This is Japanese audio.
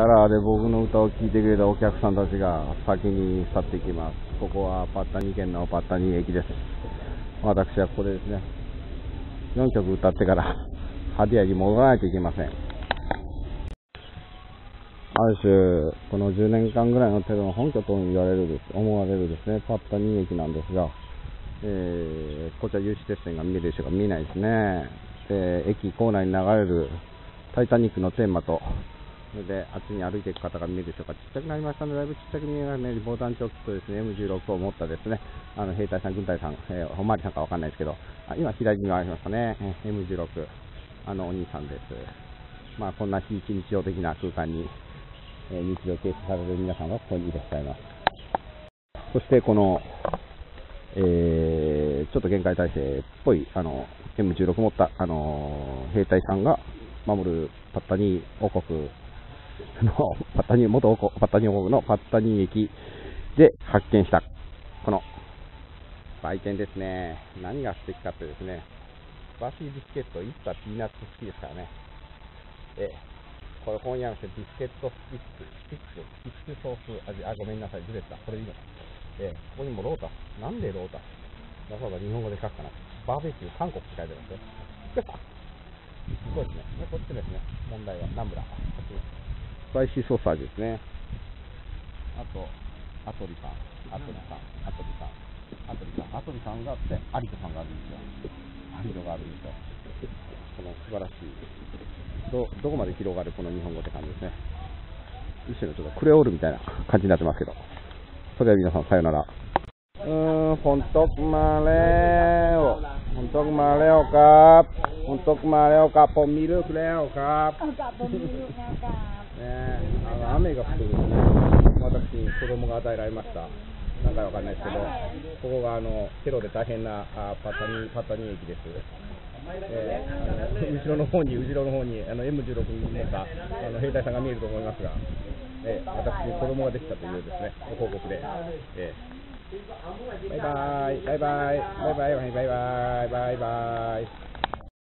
ャラで僕の歌を聴いてくれたお客さんたちが先に去っていきます。ここはパッタニ県のパッタニー駅です。私はここでですね、4曲歌ってから派手屋に戻らないといけません。ある種、この10年間ぐらいのテロの本拠と言われるです、思われるですね、パッタニー駅なんですが、えー、こちら有刺鉄線が見えるでしょうか見えないですね。で、駅構内に流れるタイタニックのテーマと、それで、あっちに歩いていく方が見えるでしょうか。ちっちゃくなりましたので、だいぶちっちゃく見えますね。防弾チョッキとですね、M16 を持ったですね、あの、兵隊さん、軍隊さん、えー、おまわりさんかわかんないですけど、あ今左に回りましたね、えー、M16、あの、お兄さんです。まあ、こんな非日常的な空間に、えー、日常形成される皆さんがここにいらっしゃいます。そして、この、えー、ちょっと限界体制っぽい、あの、M16 持った、あの、兵隊さんが守るパッタニー王国のパッタニー、元パッタニー王国のパッタニー駅で発見した、この売店ですね。何が素敵かってですね、バシービスケット、いつかピーナッツ好きですからね。えこれ本屋のビスケットスティック、スティック、スティックソース味、あ、ごめんなさい、ずれた。これいいのか。えここにもロータス。なんでロータス？わざわざ日本語で書くかな。バーベキュー、韓国って書いてますよ。すごいですね。こっちですね。問題は、ナムラ。こっちスパイシーソーサージですね。あと、アトリさん、アトリさん、アトリさん、アトリさん、アトリさんがあって、アリトさんがあるんですよ。アリトがあるんですよ。この素晴らしい。ど、どこまで広がるこの日本語って感じですね。一種のちょっとクレオールみたいな感じになってますけど。それでは皆さん、さよなら。うーん、本当まれを。本当まれをか นตกมาแล้วครับฝนตกมาแล้วครับผมมีลูกแล้วครับ เอากลับผมมีลูกแล้วกลับ ねあの雨が降ってるんですね、私に子供が与えられました。なんかわかんないですけど、ここがあのテロで大変なあパタニパタニ駅です。えーあの後ろの方に、後ろの方にあの M16 に持ったあの兵隊さんが見えると思いますが、えー私に子供ができたというですね、ご報告で、えーバイバイ、バイバイ、バイバイ、バイバイ、バイバイ、バイバイ。